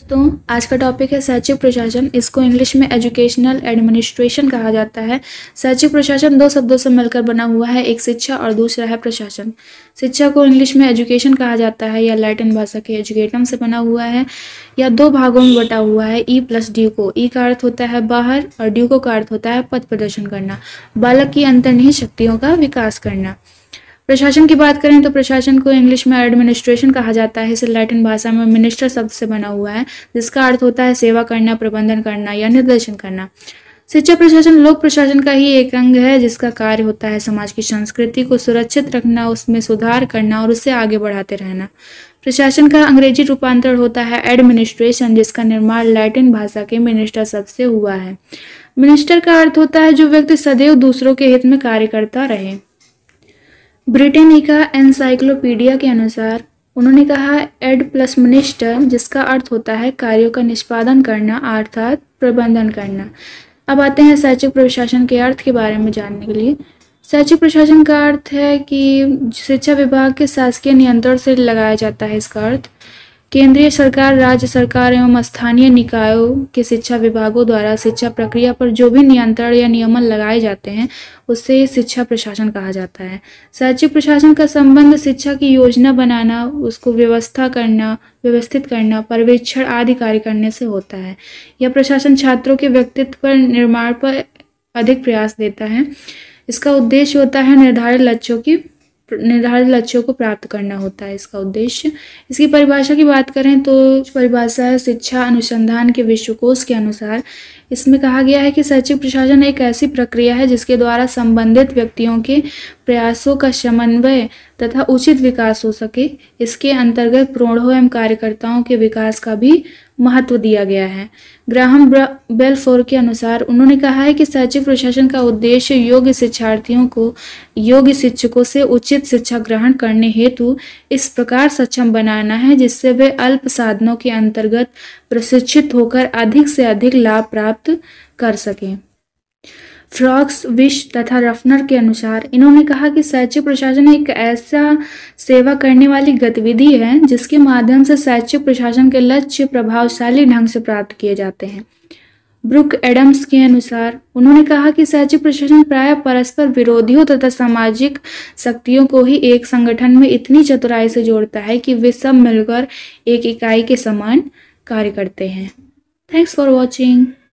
दोस्तों, आज का टॉपिक है शैक्षिक प्रशासन। इसको इंग्लिश में एजुकेशनल एडमिनिस्ट्रेशन कहा जाता है। शैक्षिक प्रशासन दो शब्दों से मिलकर बना हुआ है, एक शिक्षा और दूसरा है प्रशासन। शिक्षा को इंग्लिश में एजुकेशन कहा जाता है, या लैटिन भाषा के एजुकेटम से बना हुआ है, या दो भागों में बटा हुआ है ई प्लस ड्यू को। ई का अर्थ होता है बाहर, और ड्यू को का अर्थ होता है पथ प्रदर्शन करना। बालक की अंतर्निहित शक्तियों का विकास करना। प्रशासन की बात करें तो प्रशासन को इंग्लिश में एडमिनिस्ट्रेशन कहा जाता है। इसे लैटिन भाषा में मिनिस्टर शब्द से बना हुआ है, जिसका अर्थ होता है सेवा करना, प्रबंधन करना या निर्देशन करना। शिक्षा प्रशासन, लोक प्रशासन का ही एक अंग है, जिसका कार्य होता है समाज की संस्कृति को सुरक्षित रखना, उसमें सुधार करना और उससे आगे बढ़ाते रहना। प्रशासन का अंग्रेज़ी रूपांतरण होता है एडमिनिस्ट्रेशन जिसका निर्माण लैटिन भाषा के मिनिस्टर शब्द से हुआ है। मिनिस्टर का अर्थ होता है जो व्यक्ति सदैव दूसरों के हित में कार्य करता रहे। ब्रिटेनिका एनसाइक्लोपीडिया के अनुसार, उन्होंने कहा, एड प्लस मिनिस्टर, जिसका अर्थ होता है कार्यों का निष्पादन करना, अर्थात प्रबंधन करना। अब आते हैं शैक्षिक प्रशासन के अर्थ के बारे में जानने के लिए। शैक्षिक प्रशासन का अर्थ है कि शिक्षा विभाग के शासकीय नियंत्रण से लगाया जाता है इसका अर्थ। केंद्रीय सरकार, राज्य सरकार एवं स्थानीय निकायों के शिक्षा विभागों द्वारा शिक्षा प्रक्रिया पर जो भी नियंत्रण या नियमन लगाए जाते हैं उससे शिक्षा प्रशासन कहा जाता है। शैक्षिक प्रशासन का संबंध शिक्षा की योजना बनाना, उसको व्यवस्था करना, व्यवस्थित करना, पर्यवेक्षण आदि कार्य करने से होता है। यह प्रशासन छात्रों के व्यक्तित्व पर निर्माण पर अधिक प्रयास देता है। इसका उद्देश्य होता है निर्धारित लक्ष्यों की निर्धारित लक्ष्यों को प्राप्त करना होता है इसका उद्देश्य। इसकी परिभाषा की बात करें तो परिभाषा है शिक्षा अनुसंधान के विश्वकोश के अनुसार इसमें कहा गया है कि शैक्षिक प्रशासन एक ऐसी प्रक्रिया है जिसके द्वारा संबंधित व्यक्तियों के प्रयासों का समन्वय तथा उचित विकास हो सके, इसके अंतर्गत प्रोढ़ों एवं कार्यकर्ताओं के विकास का भी महत्व दिया गया है। ग्राहम बेलफोर के अनुसार उन्होंने कहा है कि शैक्षिक प्रशासन का उद्देश्य योग्य शिक्षार्थियों को, योग्य शिक्षकों से उचित शिक्षा ग्रहण करने हेतु इस प्रकार सक्षम बनाना है, जिससे वे अल्प साधनों के अंतर्गत प्रशिक्षित होकर अधिक से अधिक लाभ प्राप्त कर सकें। फ्रॉक्स विश तथा रफनर के अनुसार, इन्होंने कहा कि शैक्षिक प्रशासन एक ऐसा सेवा करने वाली गतिविधि है, जिसके माध्यम से शैक्षिक प्रशासन के लक्ष्य प्रभावशाली ढंग से प्राप्त किए जाते हैं। ब्रुक एडम्स के अनुसार, उन्होंने कहा कि शैक्षिक प्रशासन प्राय परस्पर विरोधियों तथा सामाजिक शक्तियों को ही एक संगठन में इतनी चतुराई से जोड़ता है कि वे सब मिलकर एक इकाई के समान कार्य करते हैं। Thanks for watching